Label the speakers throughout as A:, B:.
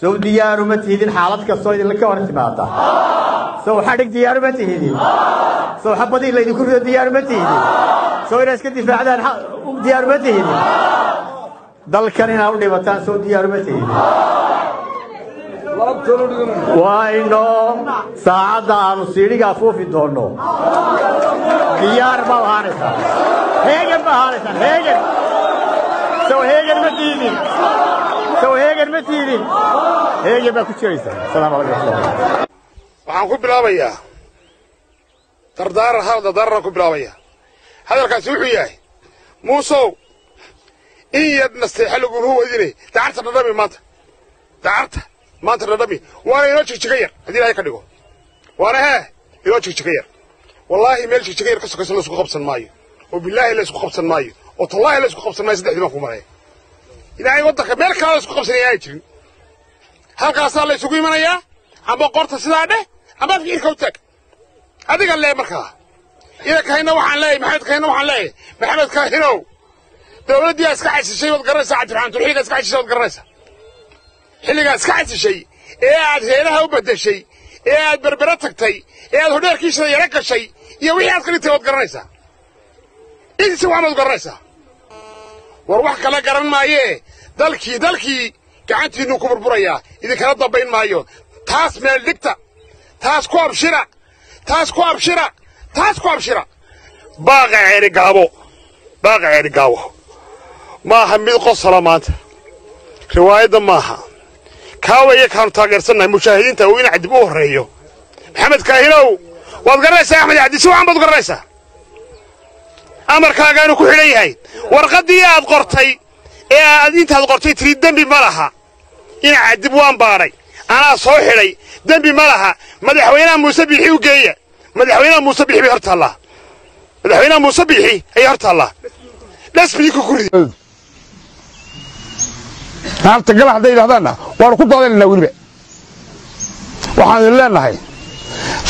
A: sow diyaaruma tihidin xaalad kastoo idinka hor timaada sow xadhig diyaaruma tihidin. Sow xabadii laydinku rido diyaaruma tihidin. Sow inaad iska difaacdaan xa- u- diyaaruma tihidin. Dalkan inaad u dhibataan sow diyaaruma tihidin. Waa inoo saacadda aanu siidhiga afuufi doonno. Diyaar ma ahaanaysaa heegan ma ahaanaysaa heegan sow heegan ma tiidin sow heegan ma tiidin heegan baa ku jiraysaa
B: waxaan ku bilaabayaa. Dardaaran hal dardaaran ku bilaabaya hadalkaasi wuxuu yahay muusow in yar nasteexa laguma wadine. Dacarta dhadhami maanta. Dacarta maanta dhadhami. Waana inoo jigjiga yar. Haddii ilaahay ka dhigo. Waana hee inoo jigjiga yar. Wallaahi meel jigjiga yar ka sokaysa laysku qabsan maayo. Oo bilaahi laysku qabsan maayo وطلعي لا يسكو ما يسدح دماغ ومراي إذا أي وطك ميرك لا يسكو خبصنا يا إيجرين هل قاسا الله يسكو يمنايا أما قرطة سلانة أما في إيه كوتك هذا قال لي مركا. إذا كاين نوح عن لاي محمد كاين هناك عن لاي محمد كاهنو دولة دي أسكعس الشيء وتقرسة عبد الرحمن تروحي أسكعس الشيء وتقرسة حلق أسكعس الشيء. إيه عاد هيلها وبدا الشيء. إيه عاد بربرتك تي إيه عاد هناك يشرى يرك الشيء يا ويلي عاد كنت تقرسة إيه تسوى عمل قرسه war wax kale garan maayee dalkii dalkii gacantiinnu ku burburayaa idinkala dambayn maayo. Taas meel dhigta. Taas ku abshira. Taas ku abshira. Taas ku abshira. Baaqa ceeri gaabo. Baaqa ceeri gaabo. Maaha mid qosala maanta. Riwaayadda maaha. Kaawaya kaanu taageersannahay. Mushaahidiinta uu ina dib u horreeyo. Maxamed kaahinow waad garanaysaa axmed cabdi si wacan baad garanaysaa amarkaagaanu ku xidhan yahay. Warqaddii aad qortay ee aad intaad qortay tiri dembi ma laha. Ina cadib waan baadhay anaa soo xidhay dembi ma laha. Madaxweynaha muuse biixi u geeya. Madaxweynaha muuse biixi bay hor taallaa madaxweynaha muuse biixi ayay hor taallaa dhasbiika ku ridi
C: naarta gala hadday yidhahdaanna waanu ku daadanaynaa weliba. Waxaan idin leenahay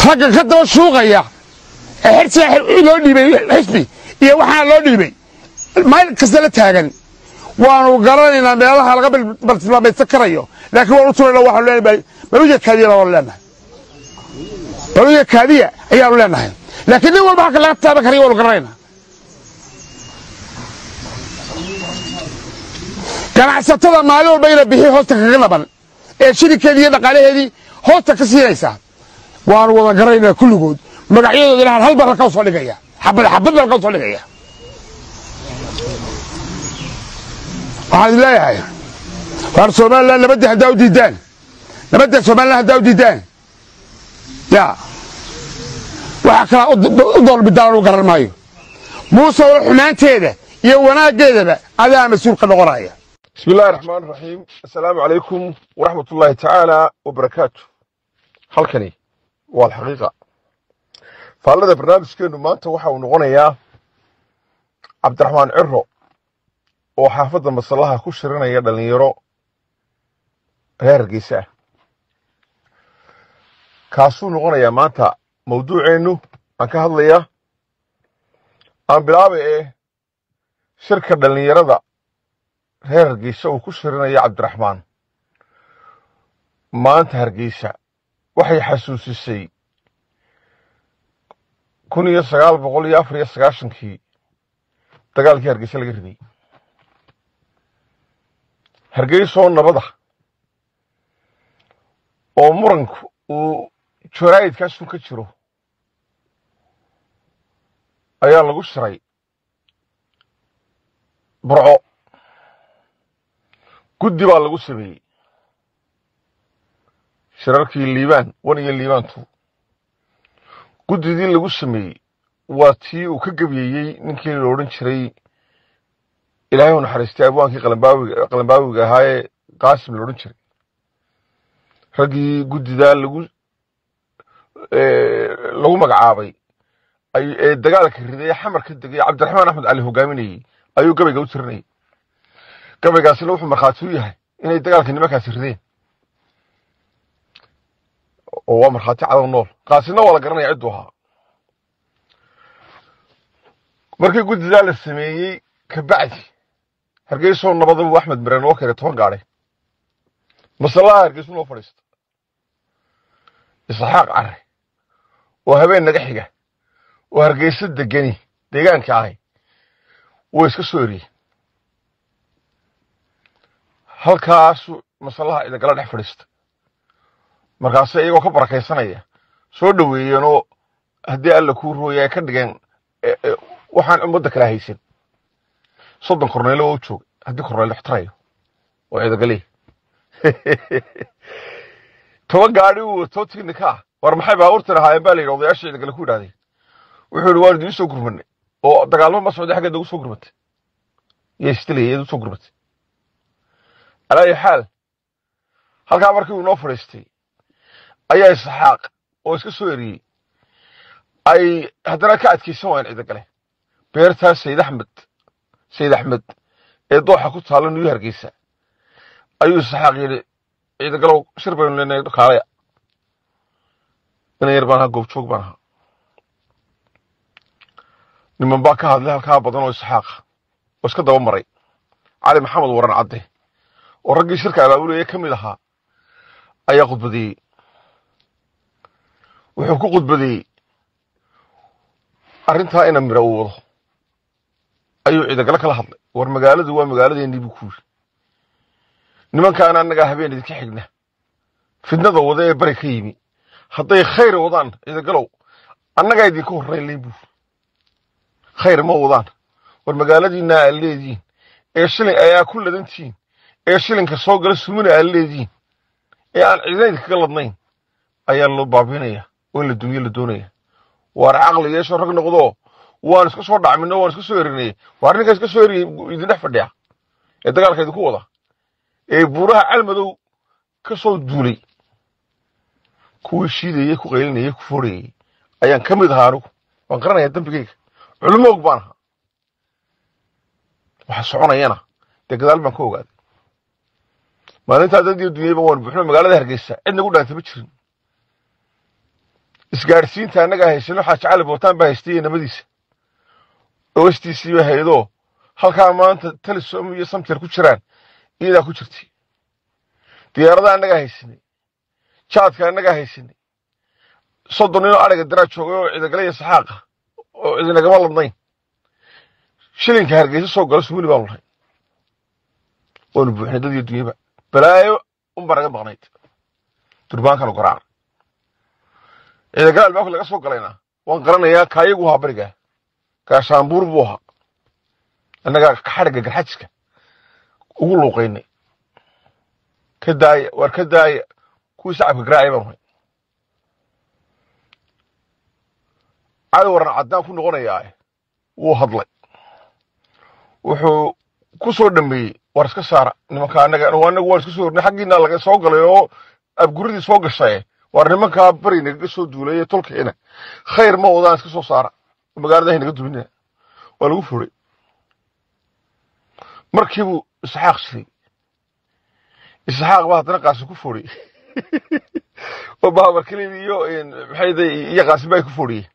C: ragga ka daba suuqaya ee xirsiga loo dhiibay xisbi iyo waxaana loo dhiibay. Meel kasta la taagan. Waanu garanaynaa meelaha laga baltilmaamaysan karayo. Laakiin waanu turayna waxaanu leenahay baluja kaadiya baanu leenahay. Baluja kaadiya ayaanu leenahay. Laakiin nin walba halka laga taaban karayo waanu garanaynaa. Ganacsatada maalin walba ina bixi hoosta kaga laban. Ee shilinkeedii iyo dhaqaalaheedii hoosta ka siinaysaa waanu wada garanaynaa kulligood. Magacyadooda ilahan hal bar u soo dhigaya xabad xabad baan ka soo dhigaya waxaan idin leeyahay waar somalilan nabadda haddaa u diidaan nabadda somalilan haddaa u diidaan ya waxa kalaa u doolbidaa lagu garan maayo muuse wal xumaanteeda iyo wanaaggeedaba adaa mas'uul ka noqonaya
D: bismi illahi raxmaan raxiim assalaamu calaykum waraxmat ullaahi faallada barnaamijkeenu maanta waxa uu noqonayaa cabdiraxmaan ciro oo xaafadda masallaha ku shirinaya dhallinyaro reer hargeysa ah kaasuu noqonayaa maanta mawduuceennu aan ka hadlaya aan bilaaba ee shirka dhallinyarada reer hargeysa uu ku shirinaya cabdiraxmaan maanta hargeysa waxay xasuusisay kun iyo sagaal boqol iyo afar iyo sagaashankii dagaalkii hargeysa laga riday hargeysoo nabada oo muranku uu joraayidkaasun ka jiro ayaa lagu shiray burco. Guddi baa lagu sameeyey. Shirarkii liibaan wan iyo liibaantu guddidii lagu sameeyey. Waa tii uu ka gebyeeyey ninkii la odhan jiray. Ilaahay u naxariistay abwaankii qalambaawiga ahaayee qaasim la odhan jiray. Raggii guddidaa lagu lagu magacaabay ay- ee dagaalka riday xamar ka degay cabdiraxmaan axmed cali hogaaminayey ayuu gabayga u tirinayay gabaygaasina wuxuu markhaati u yahay inay dagaalka nimankaasi rideen oo waa markhaati cadow nool. Qaasina waa la garanaya cidduu ahaa. Markii guddidaa la sameeyey kabacdi hargeysoo nabadaba axmed mire noo keenay toban gaadhe masallaha hargeysu noo fadhiista. Isxaaq care oo habeen naga xiga oo hargeysa degani deegaanka ahay way iska soo eriyey. Halkaasu masallaha idagala dhex fadhiista markaase iyagoo ka barakaysanaya soo dhoweeyeen oo haddii alla kuu rooya ka dhigeen waxaan ummadda kala haysan. Soddon korneelo oo u joogay haddii korneel ixtirayo oo ciidagaliya toban gaadhi uu wato tiknika ah. War maxay baabuurtan ahaayeen baa la yidhi odayaasha ciidagale ku yidhahdeen. Wuxuu yidhi waan idiin soo gurmanay oo dagaalmo ma socday xaggeed ugu soo gurmatay iyo istilaya iyad u soo gurmatay alaayi xaal halkaa markii uu noo fadhiistay ayaa isxaaq oo iska soo eriyey. Ay haddana ka adkaysan waayeen ciidagale beertaas sayid axmed sayid axmed ee dooxa ku taalla nuyu hargeysa ayuu isxaaq yidhi ciidagalow shir baynu leenahay kaalaya inan yar baan ahaa goobjoog baan ahaa niman baa ka hadlay halkaa badan oo isxaaqa oo iska daba maray. Cali maxamed waran cadde oo raggii shirka abaabulaya ka mid ahaa ayaa khudbadeeyey wuxuu ku khudbadeeyey arrintaa ina mira uu wado. Ayuu ciidagale kala hadlay. War magaaladu waa magaaladeennii buu ku yiri nimankaana annagaa habeen idinka xigna. Fidnada wada ee bari ka yimi. Hadday khayr wadaan ciidagalow annagaa idinka horrayn layn khayr ma wadaan. War magaaladiinna aad leedihiin. Ee shilin ayaa ku ladantihiin ee shilinka soo gala sumina aad leedihiin. Ee aan cidina idinkaga ladnayn. Ayaa loo baabinaya oo in la dunyo la doonaya waar caqli yeesho rag noqdoo waan iska soo dhacmino waan iska soo erinayey waar ninka iska soo eriyey idin dhex fadhiya. Ee dagaalka idinku wada. Ee buuraha calmadow ka soo duulay. Kuwii shiidayey ku qaylinayey ku foorayey ayaan ka mid ahaa anigu waan qaranayaa dembigayga culmoog baan ahaa. Waxa soconayana dee gadaal baan ka ogaaday. Maalintaa dadii dunyayba waan buuxno magaalada hargeysa cid nagu dhaantay ma jirin isgaadhsiinta annagaa haysano xaaji cali bootaan baa haystay iyo namadiisa ostiisiiba haydoo halkaa maanta talisom iyo samter ku jiraan iyadaa ku jirtay. Diyaarada annagaa haysanay jaadka annagaa haysanay soddon ninoo adhiga diraa joogay oo ciidagale iyo saxaaqa oo cidinagama ladnayn. Shilinka hargeysa soo gala sumuni baanu lahay waanu buuxnay dad iyo dunyaba balaayo unbaa maqnayd. Durbaankanu garaaca ciidagale albaabka laga soo galayna waan garanayaa kaayagu ahaa berigaa gaashaanbuur buu ahaa annagaa xadhigga garxajiska ugu luuqaynay ka daaya waar ka daaya kuwii sacabka garaacay baanu hay cali caddaan ku noqonayaa wuu hadlay wuxuu ku soo dhameeyey war iska saara nimanka annaga anagu waan iska soo ornay xaggiina laga soo galay oo abguridii soo gashaye waar nimankaa bari nagaga soo duulay ee tolkeena. Khayr ma wadaan iska soo saara. Magaalada hay naga duminina waa lagu furay. Markiibuu isxaaq shiray isxaaq baa haddana qaasi ku fooriyey oo baabar kelib iyo maxay iyo qaasim baa ku fooriyey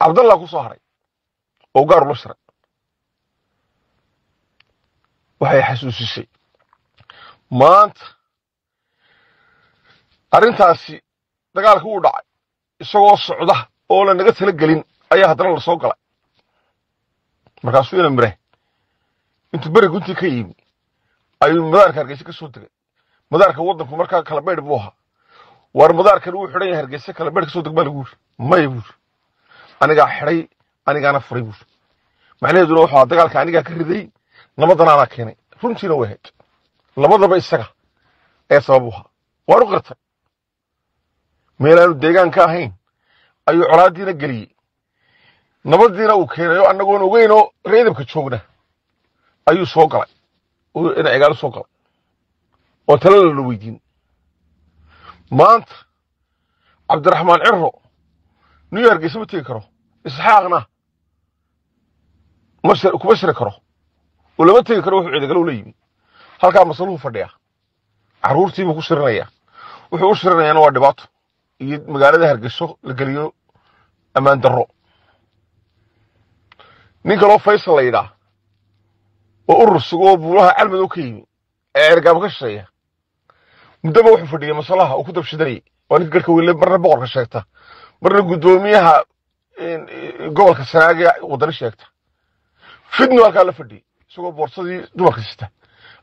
D: cabdallah ku soo haray. Oo gaar ula shiray. Waxay xasuusisay. Maanta arrintaasi dagaalka uu dhacay isagoo socda oo la naga tala gelin ayaa haddana la soo galay. Markaasuu ina mire intuu beri guntii ka yimi ayuu madaarka hargeysa ka degay. Madaarka waddanku markaa kala baydh buu ahaa. Waar madaarkan wuu xidhan yahay hargeysa kala baydh ka soo deg baa lagu yiri maya buuri anigaa xidhay anigaana furay buuri macnaheeduna ahaa dagaalka anigaa ka riday nabadana keenay. Runtiina way ahayd. Labadaba isaga ee sabab u ahaa. Waan u qirtay meelaanu deegaan ka ahayn ayuu colaadiina geliyey. Nabadiina uu keenay oo annagoon ogeynoo reedabka joogna. Ayuu soo galay. Ina cigaalo soo galay. Oo talala la weydiin. Maanta cabdiraxmaan ciro new yorkeysa ma tegi karo isxaaqna kuma shiri karo. Oo lama tegi karo wuxuu ciidagalow la yimi halkaa masaluhu fadhiya carruurtiibuu ku shirinaya wuxuu u shirinayaana waa dhibaato iyo magaalada hargeyso la geliyo ammaan darro. Nin kaloo faysal la yidhaah oo urur sugo oo buulaha calmadow ka yimi ee ergaabo ka shisheeya muddaba wuxuu fadhiyey masalaha uu ku dabshidanayay waa ninka garhka weyle marna boqorka sheegta marna guddoomiyaha gobolka sanaage wadani sheegta. Fidnu halkaa la fadhiyey isagoo boorsadii dumarka sita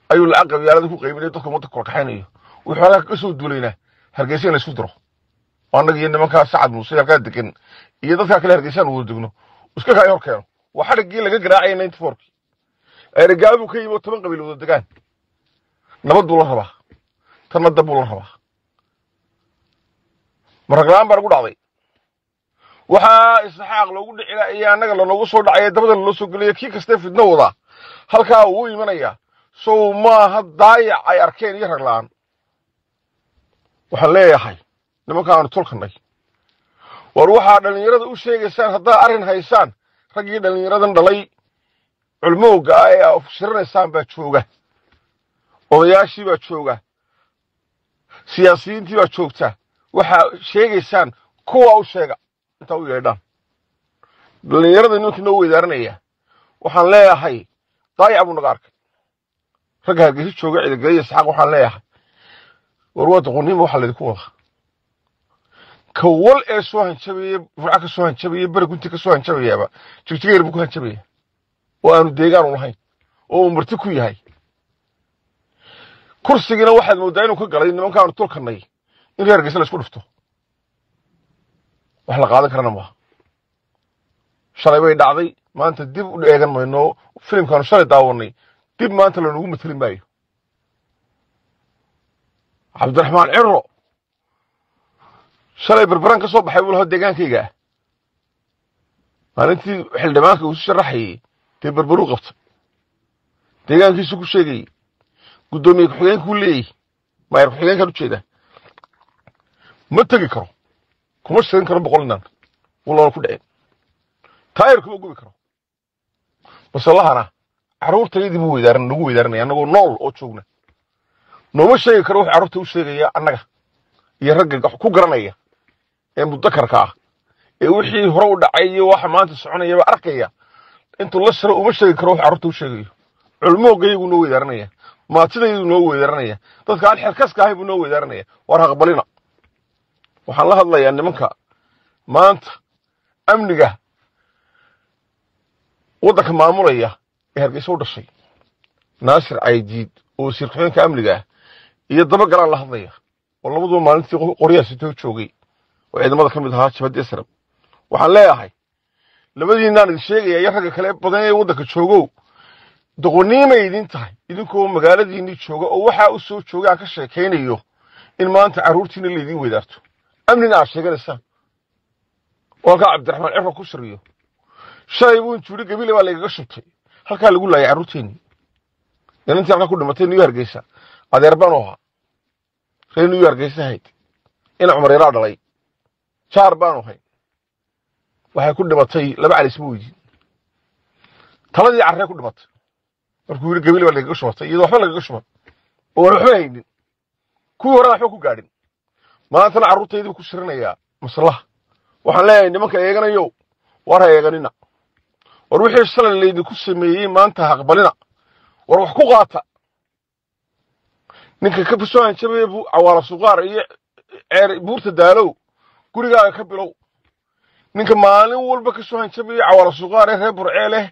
D: ayuu lacag qabyaalada ku qaybinaya dadka ummadda kala kaxaynayo. Wuxuu halkaa ka duulaynaa hargeysa in la isku diro annaga iyo nimankaa sacad muuse halkaa degan iyo dadkaa kale hargeysaan wada degno iska kaa hor keeno waa xadhiggii laga garaacaya ninety fourkii ergaabuu ka yimi oo toban qabiil wada degaan nabad buu la rabaa tanna dab buu la rabaa maraglaan baa nagu dhacday waxaa isxaaq loogu dhicila iyo annaga lanoogu soo dhacaya dabada laloo soo gelaya kii kastee fidno wadaa halkaa uu imanaya sow maaha daayac ay arkeen iyo raglaan waxaan leeyahay nimankaanu tolkanay war waxaa dhallinyarada u sheegaysaan haddaa arrin haysaan raggii dhallinyaradan dhalay culmowga ah ee aa shiranaysaan baa jooga. Odayaashii baa jooga. Siyaasiyiintii baa joogta. Waxaa sheegaysaan kuwa u sheega. Intaa u yeedhaan. Dhallinyarada nimankii noo weydaaranaya waxaan leeyahay daayac buu arkay. Ragga hargeysa jooga ciidageliya isxaaq waxaan leeyahay. War waa doqonnimo waxaa laydinku wadaa ka wal ee soo hanjabaya furca ka soo hanjabaya beri gunti ka soo hanjabayaaba jigjigeer buu ku hanjabaya oo aanu deegaanu lahayn oo uu marti ku yahay. Kursigiina waxaad mooddaa inuu ka galay nimankaanu tulkanay in reer hargeysa la isku dhifto wax la qaadan karana maaha. Shalay bay dhacday maanta dib u eegan mayno filimkaanu shalay daawanay dib maanta lanogu matelin maayo. Cabdiraxmaan ciro shalay berberan ka soo baxay buu deegaankayga. Ah maalintii xildhibaanka isu sharaxayey dee berberuu qabtay. Deegaankiisu ku sheegayey guddoomiye ku-xigeenkuu leeyahy maayar ku-xigeenkaan u jeedaa ma tegi karo kuma shirin karo boqol inaan wuu loona ku dhaceen taayir kuma gubi karo. Masalahana carruurtayadii buu weydaaran nagu weydaaranaya annagoo nool oo joogna. Nooma sheegi karo wuxuu carruurta u sheegaya annaga iyo ragga ku garanaya ee mudakarka ah. Ee wixii hore u dhacay iyo waxa maanta soconayaba arkaya. Intuu la shiro uma sheegi karo wuxuu carruurta u sheegayo. Culmoogayaguu noo weydaaranaya. Maatidayadu noo weydaaranaya. Dadka aan xerkaska ahay buu noo weydaaranaya. War haqbalina waxaan la hadlayaa nimanka. Maanta amniga waddanka maamulaya ee hargeysa u dhashay. Naasir caydiid oo wasiir ku-xigeenka amniga ah iyo dabagalaan la hadlaya. Oo labaduba maalintii qoryaha sitoo joogay oo ciidamada ka mid ahaa jabadii esrab waxaan leeyahay labadiinaan idin sheegaya iyo ragga kale badan ee waddanka joogow doqoniimay idin tahay idinkoo magaaladiinnii jooga oo waxaa u soo jooga aan ka sheekaynayo in maanta carruurtiina laydin weydaarto. Amnina aad sheeganaysaan oo halkaa cabdiraxmaan ciro ku shiriyo shalay buu injuuri gabile baa laygaga shubtay halkaa lagu laayay carruurteennii inantii halkaa ku dhimatay niyu hargeysa adeer baanu ahaa. Reer niyu hargeysa ahayd ina cumar yaraa dhalay jaar baanu ahay waxay ku dhimatay laba cali isma weydiin taladii carree ku dhimatay. Markuu yidhi gabile baa lagaga shubatay iyadoo waxba lagaga shuban oo aan waxba haynin. Kuwii horena waxba ku gaadhin. Maantana carruurtaydii ku shirinayaa maslaha. Waxaan leeyahay nimanka eeganayo war ha eeganina. War wixii shalay laydinku sameeyey maanta ha aqbalina. War wax ku qaata. Ninka ka soo hanjabaya cawaala suqaar iyo ceer buurta daalow gurigaaga ka bilow. Ninka maalin walba ka soo hanjabaya cawaala suqaar ee reer burcee leh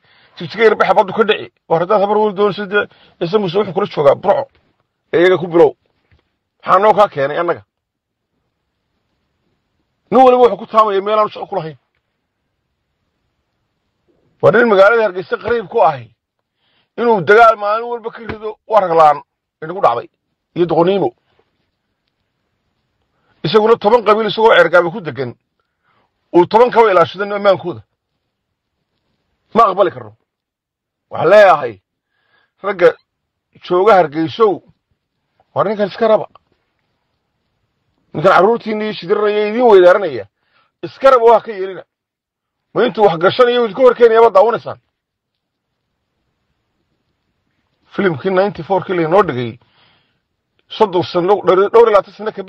D: baxa baddu ka dhici. War haddaad habar wal doonaysa dee ciise muuse wuxuu kula joogaa burco ee iyaga ku bilow? Maxaa noo kaa keenay annaga. Nin waliba wuxuu ku taamaya meelaanu shaqo ku lahayn. Waa nin magaalada hargeysa qariib ku ahay inuu dagaal maalin walba ka rido waraglaan inagu dhacday. Iyo doqoniimo isaguna toban qabiil isagoo ceergaabe ku degan uu toban kaba ilaashado ammaankooda ma aqbali karno. Waxaan leeyahay ragga jooga hargeysow war ninkan iska raba. Ninkan carruurtiinii shidiranaya idiin weydaaranaya iska raba waa ka yeelina. Ma intuu wax gashanayo idinka horkeenaya baad daawanaysaan? Filimkii ninety fourkii laynoo dhigay soddon sano dhowr iyo sano ka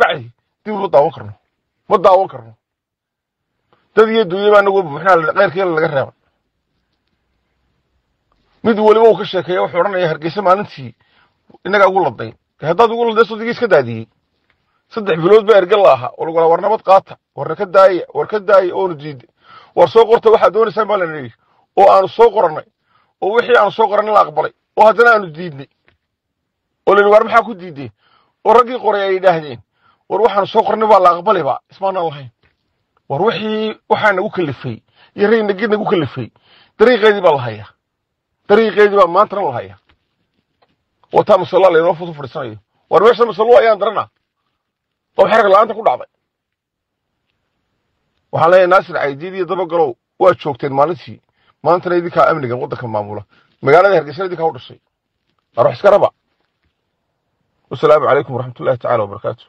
D: dib uma daawan karno. Ma daawan karno. Dad iyo duunya baa nagu buuxinaa keyrkeela laga reeba mid weliba uu ka sheekeeya wuxuu odhanaya hargeysa maalintii innagaa ugu ladnayn haddaad ugu ladnay sodigii iska daadiyey. Saddex bilood baa erge la ahaa oo war nabad qaata warna ka daaya war ka daaya oonu diiday war soo qorta waxaad doonaysaan baa la nidhi oo aanu soo qorannay oo wixii aanu soo qorannay la aqbalay oo haddana aanu diidnay. Oo la yidhi war maxaa ku diideen? Oo raggii qoray ay yidhaahdeen war waxaanu soo qornay baa la aqbalayba ismaanaan lahayn. War wixii waxaa nagu kalifay iyo rag nagid nagu kalifay. Dariiqeedii baa la hayaa. Dariiqeedii baa maantana la hayaa. Wataa masalla laynoo futu fadhiisanayo war meesha masallo ayaan darana oo xerag la'aanta ku dhacday. Waxaan leeyahay naasir caydiid iyo dabagalow waa joogteen maalintii. Maantana idinkaa amniga waddanka maamula. Magaalada hargeysana idinkaa u dhashay. War wax iska raba. Wasalaamu calaykum waraxmatullahi tacaala wabarakaatu